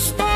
Cristo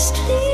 sleep.